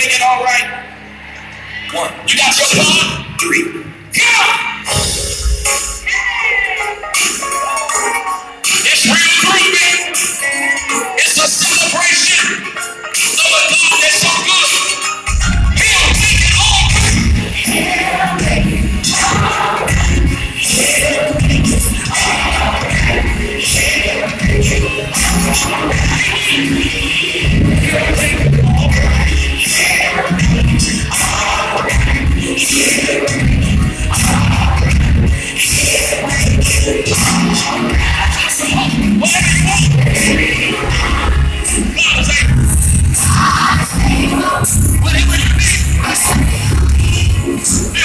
make it all right. One. You got your car? Three.